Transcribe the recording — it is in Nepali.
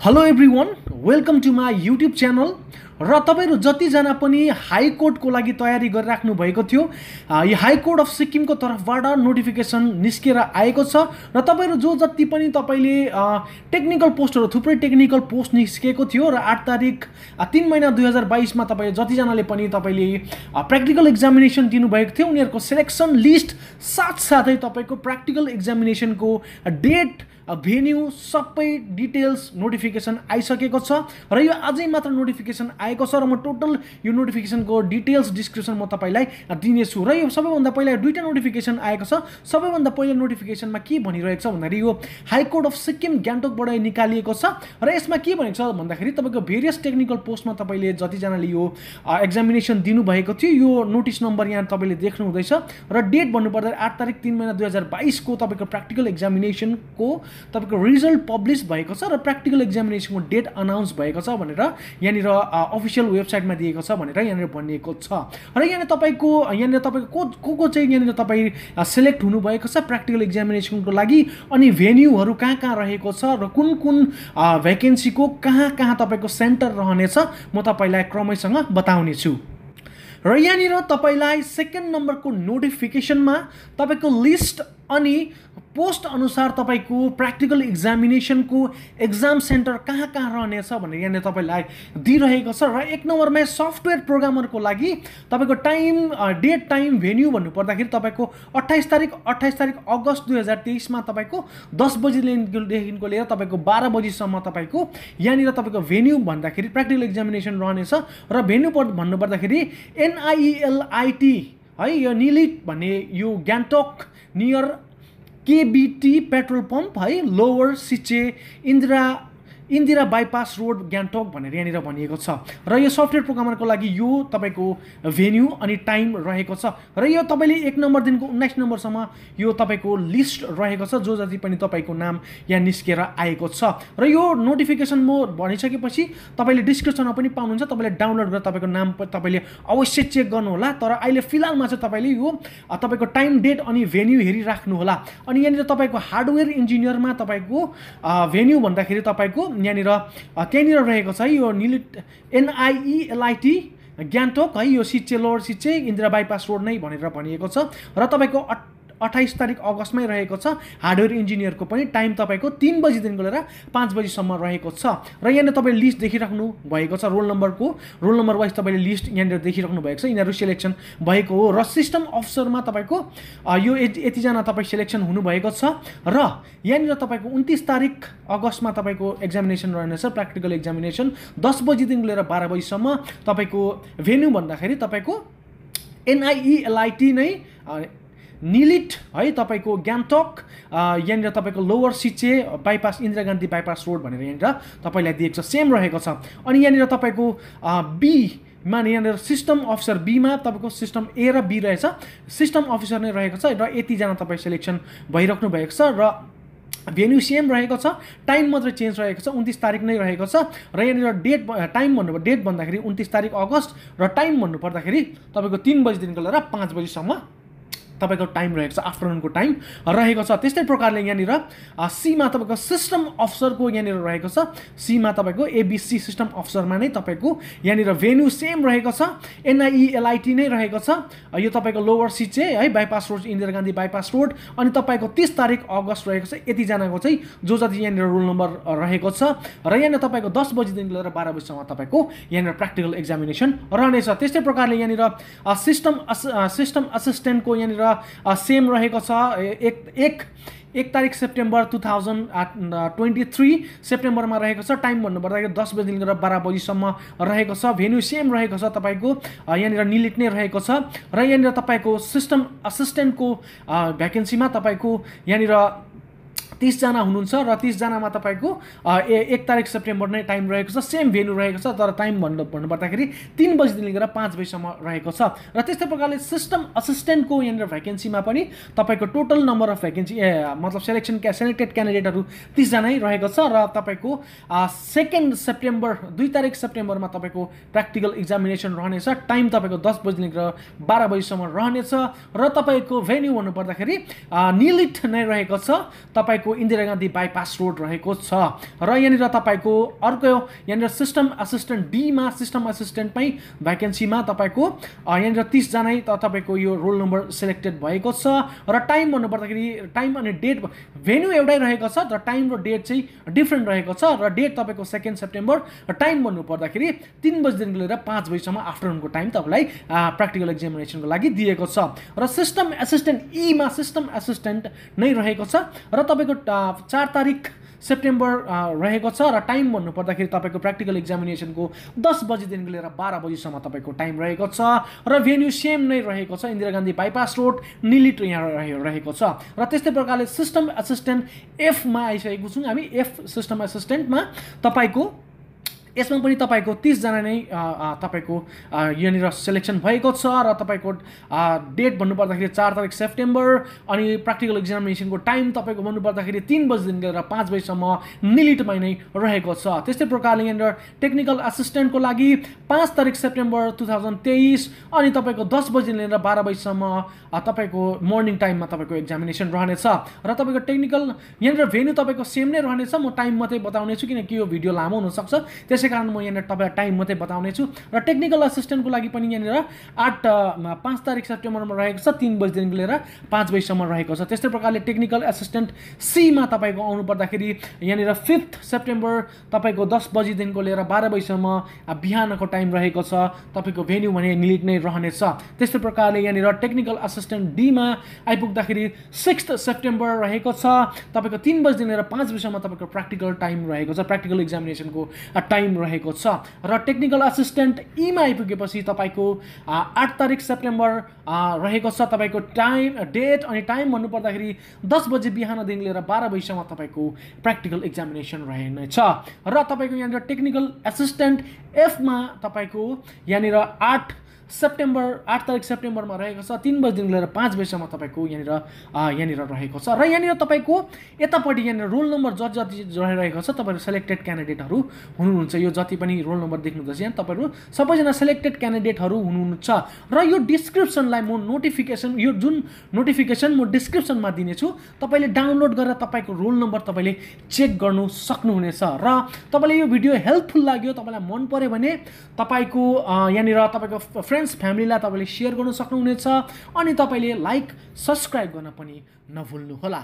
Hello everyone welcome to my YouTube channel र तपाईँहरू जतिजना पनि हाई कोर्टको लागि तयारी गरिराख्नु भएको थियो यो हाई कोर्ट अफ सिक्किमको तर्फबाट नोटिफिकेसन निस्केर आएको छ। र तपाईँहरू जो जति पनि तपाईँले टेक्निकल पोस्टहरू थुप्रै टेक्निकल पोस्ट निस्केको थियो र आठ तारिक तिन महिना दुई हजार बाइसमा तपाईँ जतिजनाले पनि तपाईँले प्र्याक्टिकल एक्जामिनेसन दिनुभएको थियो उनीहरूको सेलेक्सन लिस्ट साथसाथै तपाईँको प्र्याक्टिकल एक्जामिनेसनको डेट भेन्यू सबै डिटेल्स नोटिफिकेसन आइसकेको छ र यो आजै मात्र नोटिफिकेसन आएको छ र म टोटल यो नोटिफिकेसनको डिटेल्स डिस्क्रिप्सन म तपाईँलाई दिनेछु। र यो सबैभन्दा पहिला दुईवटा नोटिफिकेसन आएको छ। सबैभन्दा पहिलो नोटिफिकेसनमा के भनिरहेको छ भन्दाखेरि यो हाइकोर्ट अफ सिक्किम गान्तोकबाट निकालिएको छ र यसमा के भनेको छ भन्दाखेरि तपाईँको भेरियस टेक्निकल पोस्टमा तपाईँले जतिजनाले यो एक्जामिनेसन दिनुभएको थियो यो नोटिस नम्बर यहाँ तपाईँले देख्नु हुँदैछ। र डेट भन्नुपर्दा आठ तारिक तिन महिना दुई हजार बाइसको तपाईँको प्र्याक्टिकल एक्जामिनेसनको तपाईँको रिजल्ट पब्लिस भएको छ र प्र्याक्टिकल एक्जामिनेसनको डेट अनाउन्स भएको छ भनेर यहाँनिर अफिसियल वेबसाइटमा दिएको छ भनेर यहाँनिर भनिएको छ। र यहाँनिर तपाईँको यहाँनिर तपाईँको को को को चाहिँ यहाँनिर तपाईँ सेलेक्ट हुनुभएको छ प्र्याक्टिकल एक्जामिनेसनको लागि? अनि भेन्यूहरू कहाँ कहाँ रहेको छ र कुन कुन भ्याकेन्सीको कहाँ कहाँ तपाईँको सेन्टर रहनेछ म तपाईँलाई क्रमैसँग बताउनेछु। र यहाँनिर तपाईँलाई सेकेन्ड नम्बरको नोटिफिकेसनमा तपाईँको लिस्ट अनि पोस्ट अनुसार तपाईँको प्र्याक्टिकल एक्जामिनेसनको एक्जाम सेन्टर कहाँ कहाँ रहनेछ भनेर यहाँनिर तपाईँलाई दिइरहेको छ र एक नम्बरमा सफ्टवेयर प्रोग्रामरको लागि तपाईँको टाइम डेट टाइम भेन्यू भन्नुपर्दाखेरि तपाईँको अट्ठाइस तारिक अट्ठाइस तारिक अगस्त दुई हजार तेइसमा तपाईँको दस बजीदेखिको लिएर तपाईँको बाह्र बजीसम्म तपाईँको यहाँनिर तपाईँको भेन्यू भन्दाखेरि प्र्याक्टिकल एक्जामिनेसन रहनेछ र भेन्यू पर् भन्नुपर्दाखेरि एनआइएलआइटी है यो निलिट भन्ने यो Gangtok near KBT petrol pump है lower Sichey Indira Indira bypass road Gangtok भनेर यहाँनिर भनिएको छ। र यो सफ्टवेयर प्रोग्रामरको लागि यो तपाईँको भेन्यू अनि टाइम रहेको छ। र यो तपाईँले एक नम्बरदेखिको उन्नाइस नम्बरसम्म यो तपाईँको लिस्ट रहेको छ जो जति पनि तपाईँको नाम यहाँ निस्केर आएको छ। र यो नोटिफिकेसन म भनिसकेपछि तपाईँले डिस्क्रिप्सनमा पनि पाउनुहुन्छ। तपाईँले डाउनलोड गरेर तपाईँको नाम तपाईँले अवश्य चेक गर्नुहोला। तर अहिले फिलहालमा चाहिँ तपाईँले यो तपाईँको टाइम डेट अनि भेन्यू हेरिराख्नुहोला। अनि यहाँनिर तपाईँको हार्डवेयर इन्जिनियरमा तपाईँको भेन्यू भन्दाखेरि तपाईँको यहाँनिर त्यहाँनिर रहेको छ है यो निलिट एनआइइएलआइटी गान्तोक है यो Sichey lower Sichey Indira bypass road नै भनेर भनिएको छ। र तपाईँको अठाइस तारिक अगस्तमै रहेको छ। हार्डवेयर इन्जिनियरको पनि टाइम तपाईँको तिन बजीदेखिको लिएर पाँच बजीसम्म रहेको छ। र यहाँनिर तपाईँले लिस्ट देखिराख्नु भएको छ रोल नम्बरको। रोल नम्बर वाइज तपाईँले लिस्ट यहाँनिर देखिराख्नु भएको छ। यिनीहरू सेलेक्सन भएको हो र सिस्टम अफिसरमा तपाईँको यो यति यतिजना तपाईँ सेलेक्सन हुनुभएको छ। र यहाँनिर तपाईँको उन्तिस तारिक अगस्तमा तपाईँको एक्जामिनेसन रहनेछ प्र्याक्टिकल एक्जामिनेसन। दस बजीदेखि लिएर बाह्र बजीसम्म तपाईँको भेन्यू भन्दाखेरि तपाईँको एनआइइएलआइटी नै निलिट है तपाईँको गान्तोक यहाँनिर तपाईँको lower Sichey bypass Indira Gandhi bypass road भनेर यहाँनिर तपाईँलाई दिएको छ सेम रहेको छ। अनि यहाँनिर तपाईँको बी मा यहाँनिर सिस्टम अफिसर बीमा तपाईँको सिस्टम ए र बी रहेछ। सिस्टम अफिसर नै रहेको छ र यतिजना तपाईँ सेलेक्सन भइराख्नु भएको छ र भेन्यू सेम रहेको छ टाइम मात्रै चेन्ज रहेको छ उन्तिस तारिक नै रहेको छ र यहाँनिर डेट टाइम भन्नु डेट भन्दाखेरि उन्तिस तारिक अगस्त र टाइम भन्नुपर्दाखेरि तपाईँको तिन बजीदेखिको लिएर पाँच बजीसम्म तपाईँको टाइम रहेको छ आफ्टरनुनको टाइम रहेको छ। त्यस्तै प्रकारले यहाँनिर सीमा तपाईँको सिस्टम अफिसरको यहाँनिर रहेको छ। सीमा तपाईँको एबिसी सिस्टम अफिसरमा नै तपाईँको यहाँनिर भेन्यू सेम रहेको छ। एनआइइएलआइटी नै रहेको छ। यो तपाईँको लोवर सिचे है bypass road Indira Gandhi bypass road अनि तपाईँको तिस तारिक अगस्त रहेको छ। यतिजनाको चाहिँ जो जति यहाँनिर रोल नम्बर रहेको छ। र यहाँनिर तपाईँको दस बजीदेखि लिएर बाह्र बजीसम्म तपाईँको यहाँनिर प्र्याक्टिकल एक्जामिनेसन रहनेछ। त्यस्तै प्रकारले यहाँनिर सिस्टम अस सिस्टम असिस्टेन्टको यहाँनिर सेम रहेको छ एक एक एक तारिक September two thousand twenty three सेप्टेम्बरमा रहेको छ। टाइम भन्नुपर्दाखेरि दस बजीदेखि लिएर बाह्र बजीसम्म रहेको छ। भेन्यू सेम रहेको छ तपाईँको यहाँनिर निलिट नै रहेको छ। र यहाँनिर तपाईँको सिस्टम असिस्टेन्टको भ्याकेन्सीमा तपाईँको यहाँनिर तिसजना हुनुहुन्छ र तिसजनामा तपाईँको ए एक तारिक सेप्टेम्बर नै टाइम रहेको छ सेम भेन्यू रहेको छ तर टाइम भन्नु भन्नुपर्दाखेरि तिन बजीदेखि लिएर पाँच बजीसम्म रहेको छ। र त्यस्तै प्रकारले सिस्टम असिस्टेन्टको यहाँनिर भ्याकेन्सीमा पनि तपाईँको टोटल नम्बर अफ भ्याकेन्सी मतलब सेलेक्सन क्या सेलेक्टेड क्यान्डिडेटहरू तिसजना रहेको छ र तपाईँको सेकेन्ड सेप्टेम्बर दुई तारिक सेप्टेम्बरमा तपाईँको प्र्याक्टिकल इक्जामिनेसन रहनेछ। टाइम तपाईँको दस बजीदेखि लिएर बाह्र बजीसम्म रहनेछ। र तपाईँको भेन्यू भन्नुपर्दाखेरि निलिट नै रहेको छ। तपाईँको तपाईँको इन्दिरा गान्धी बाइपास रोड रहेको छ। र यहाँनिर तपाईँको अर्को यहाँनिर सिस्टम एसिस्टेन्ट डीमा सिस्टम एसिस्टेन्टमै भ्याकेन्सीमा तपाईँको यहाँनिर तिसजना तपाईँको यो रोल नम्बर सेलेक्टेड भएको छ। र टाइम भन्नुपर्दाखेरि टाइम अनि डेट भेन्यू एउटै रहेको छ र टाइम र डेट चाहिँ डिफ्रेन्ट रहेको छ। र डेट तपाईँको सेकेन्ड सेप्टेम्बर र टाइम भन्नुपर्दाखेरि तिन बजीदेखिको लिएर पाँच बजीसम्म आफ्टरनुनको टाइम तपाईँलाई प्र्याक्टिकल एक्जामिनेसनको लागि दिएको छ। र सिस्टम एसिस्टेन्ट ईमा सिस्टम एसिस्टेन्ट नै रहेको छ। र तपाईँको चार तारिक सेप्टेम्बर रहेको छ र टाइम भन्नुपर्दाखेरि तपाईँको प्र्याक्टिकल एक्जामिनेसनको दस बजीदेखिको लिएर बाह्र बजीसम्म तपाईँको टाइम रहेको छ र भेन्यू सेम नै रहेको छ Indira Gandhi bypass road NIELIT यहाँ रहेको छ र त्यस्तै प्रकारले सिस्टम एसिस्टेन्ट एफमा आइसकेको छौँ हामी। एफ सिस्टम एसिस्टेन्टमा तपाईँको यसमा पनि तपाईँको तिसजना नै तपाईँको यहाँनिर सेलेक्सन भएको छ र तपाईँको डेट भन्नुपर्दाखेरि चार तारिक सेप्टेम्बर अनि प्र्याक्टिकल एक्जामिनेसनको टाइम तपाईँको भन्नुपर्दाखेरि तिन बजीदेखि लिएर पाँच बजीसम्म निलिटमै नै रहेको छ। त्यस्तै प्रकारले यहाँनिर टेक्निकल एसिस्टेन्टको लागि पाँच तारिक सेप्टेम्बर टु थाउजन्ड तेइस अनि तपाईँको दस बजी लिएर बाह्र बजीसम्म तपाईँको मर्निङ टाइममा तपाईँको एक्जामिनेसन रहनेछ। र तपाईँको टेक्निकल यहाँनिर भेन्यू तपाईँको सेम नै रहनेछ। म टाइम मात्रै बताउनेछु किनकि यो भिडियो लामो हुनसक्छ। त्यसै त्यसै कारण म यहाँनिर तपाईँलाई टाइम मात्रै बताउने छु र टेक्निकल एसिस्टेन्टको लागि पनि यहाँनिर आठ पाँच तारिक सेप्टेम्बरमा रहेको छ तिन बजीदेखिको लिएर पाँच बजीसम्म रहेको छ। त्यस्तै प्रकारले टेक्निकल एसिस्टेन्ट सीमा तपाईँको आउनु पर्दाखेरि यहाँनिर फिफ्थ सेप्टेम्बर तपाईँको दस बजीदेखिको लिएर बाह्र बजीसम्म बिहानको टाइम रहेको छ तपाईँको भेन्यू भने निलिट नै रहनेछ। त्यस्तै प्रकारले यहाँनिर टेक्निकल एसिस्टेन्ट डीमा आइपुग्दाखेरि सिक्स्थ सेप्टेम्बर रहेको छ तपाईँको तिन बजीदेखि लिएर पाँच बजीसम्म तपाईँको प्र्याक्टिकल टाइम रहेको छ। प्र्याक्टिकल इक्जामिनेसनको टाइम रहेको छ। र टेक्निकल असिस्टेन्ट इमा आइपुगेपछि तपाईँको आठ तारिक सेप्टेम्बर रहेको छ तपाईँको टाइम डेट अनि टाइम भन्नुपर्दाखेरि दस बजे बिहानदेखि लिएर बाह्र बजीसम्म तपाईँको प्र्याक्टिकल इक्जामिनेसन रहेनेछ। र तपाईँको यहाँनिर टेक्निकल एसिस्टेन्ट एफमा तपाईँको यहाँनिर आठ सेप्टेम्बर आठ तारिक सेप्टेम्बरमा रहेको छ। तिन बजीदेखि लिएर पाँच बजीसम्म तपाईँको यहाँनिर यहाँनिर रहेको छ। र यहाँनिर तपाईँको यतापट्टि यहाँनिर रोल नम्बर जति जति रहेको छ तपाईँहरू सेलेक्टेड क्यान्डिडेटहरू हुनुहुन्छ। यो जति पनि रोल नम्बर देख्नुहुँदैछ यहाँ तपाईँहरू सबैजना सेलेक्टेड क्यान्डिडेटहरू हुनुहुन्छ। र यो डिस्क्रिप्सनलाई म नोटिफिकेसन यो जुन नोटिफिकेसन म डिस्क्रिप्सनमा दिनेछु तपाईँले डाउनलोड गरेर तपाईँको रोल नम्बर तपाईँले चेक गर्नु सक्नुहुनेछ। र तपाईँले यो भिडियो हेल्पफुल लाग्यो तपाईँलाई मन पऱ्यो भने तपाईँको यहाँनिर तपाईँको फ्रेन्ड्स फ्यामिलीलाई तपाईँले सेयर गर्नु सक्नुहुनेछ अनि तपाईँले लाइक सब्सक्राइब गर्न पनि नभुल्नुहोला।